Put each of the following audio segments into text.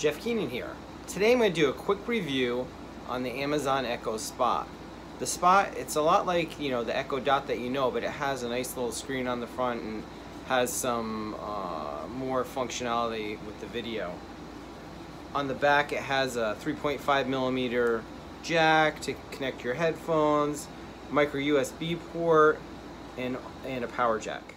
Jeff Keenan here. Today I'm going to do a quick review on the Amazon Echo Spot. The Spot, it's a lot like, you know, the Echo Dot that you know, but it has a nice little screen on the front and has some uh, more functionality with the video. On the back it has a 3.5 millimeter jack to connect your headphones, micro USB port, and, and a power jack.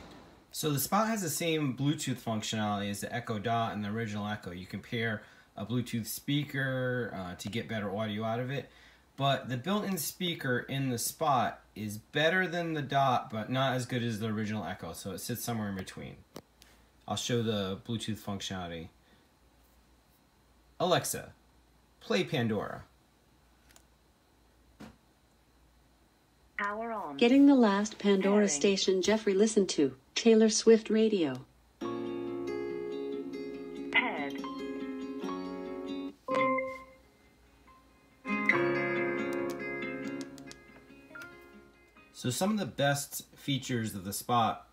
So the Spot has the same Bluetooth functionality as the Echo Dot and the original Echo. You can pair a Bluetooth speaker uh, to get better audio out of it. But the built-in speaker in the Spot is better than the Dot, but not as good as the original Echo, so it sits somewhere in between. I'll show the Bluetooth functionality. Alexa, play Pandora. Power on. Getting the last Pandora Pairing. station Jeffrey listened to, Taylor Swift Radio. Paired. So some of the best features of the Spot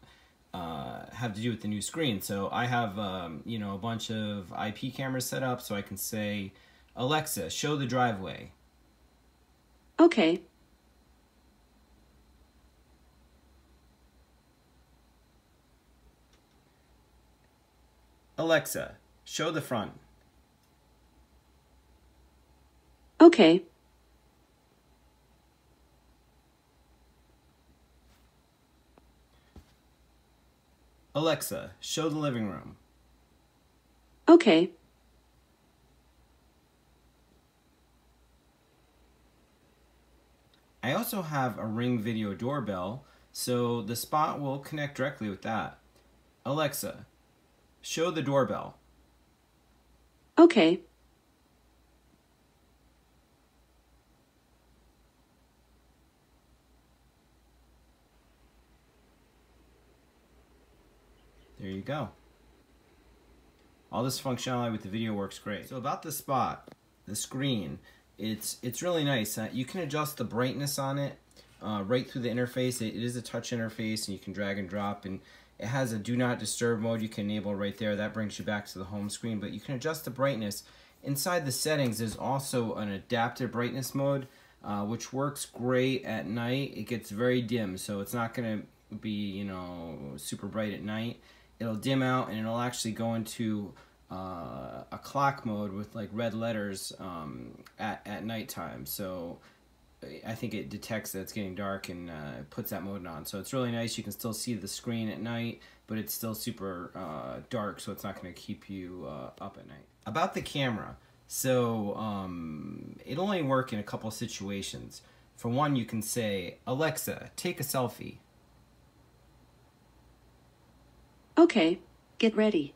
uh, have to do with the new screen. So I have, um, you know, a bunch of IP cameras set up so I can say, Alexa, show the driveway. Okay, Alexa, show the front. okay, Alexa, show the living room. okay, I also have a Ring video doorbell, so the Spot will connect directly with that. Alexa, show the doorbell. okay, There you go. All this functionality with the video works great. So about the spot, the screen, it's it's really nice. Uh, you can adjust the brightness on it uh, right through the interface. It, it is a touch interface, and you can drag and drop. And it has a do not disturb mode you can enable right there. That brings you back to the home screen. But you can adjust the brightness. Inside the settings, there's also an adaptive brightness mode, uh, which works great at night. It gets very dim, so it's not going to be you know super bright at night it'll dim out and it'll actually go into uh, a clock mode with like red letters um, at, at nighttime. So I think it detects that it's getting dark and uh, puts that mode on. So it's really nice. You can still see the screen at night, but it's still super uh, dark, so it's not going to keep you uh, up at night. About the camera, so um, it'll only work in a couple situations. For one, you can say, Alexa, take a selfie. okay, get ready.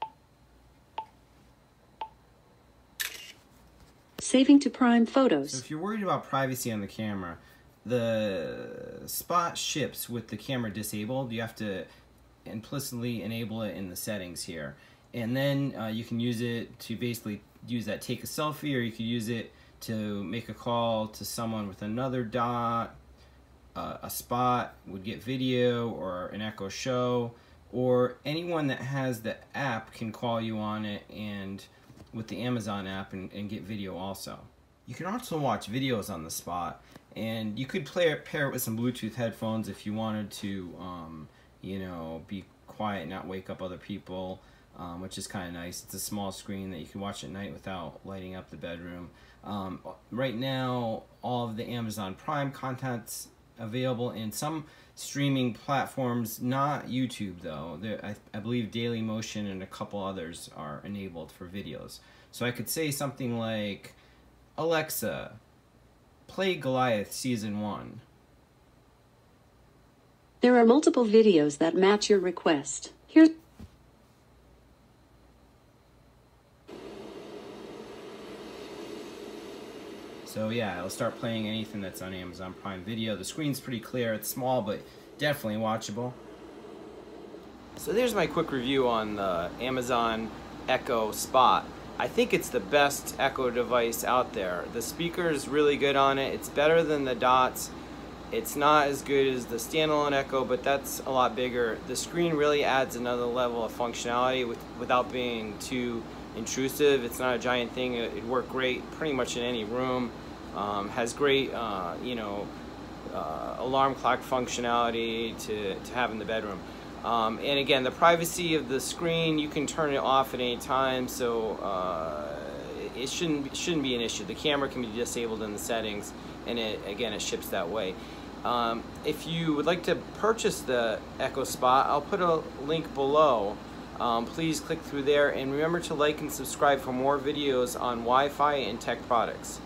Saving to Prime photos. So if you're worried about privacy on the camera, the spot ships with the camera disabled. You have to implicitly enable it in the settings here. And then uh, you can use it to basically use that take a selfie or you could use it to make a call to someone with another dot. Uh, a spot would get video or an echo show or anyone that has the app can call you on it and with the Amazon app and, and get video also. You can also watch videos on the spot and you could play it, pair it with some Bluetooth headphones if you wanted to, um, you know, be quiet, not wake up other people, um, which is kind of nice. It's a small screen that you can watch at night without lighting up the bedroom. Um, right now, all of the Amazon Prime content's available in some streaming platforms, not YouTube though. There, I, I believe Daily Motion and a couple others are enabled for videos. So I could say something like, Alexa, play Goliath Season 1. There are multiple videos that match your request. Here's So yeah, I'll start playing anything that's on Amazon Prime Video. The screen's pretty clear. It's small, but definitely watchable. So there's my quick review on the Amazon Echo Spot. I think it's the best Echo device out there. The speaker is really good on it. It's better than the Dots. It's not as good as the standalone Echo, but that's a lot bigger. The screen really adds another level of functionality with, without being too intrusive. It's not a giant thing. It, it'd work great pretty much in any room. Um, has great, uh, you know, uh, alarm clock functionality to, to have in the bedroom. Um, and again, the privacy of the screen, you can turn it off at any time, so uh, it shouldn't shouldn't be an issue. The camera can be disabled in the settings, and it again it ships that way. Um, if you would like to purchase the Echo Spot, I'll put a link below. Um, please click through there, and remember to like and subscribe for more videos on Wi-Fi and tech products.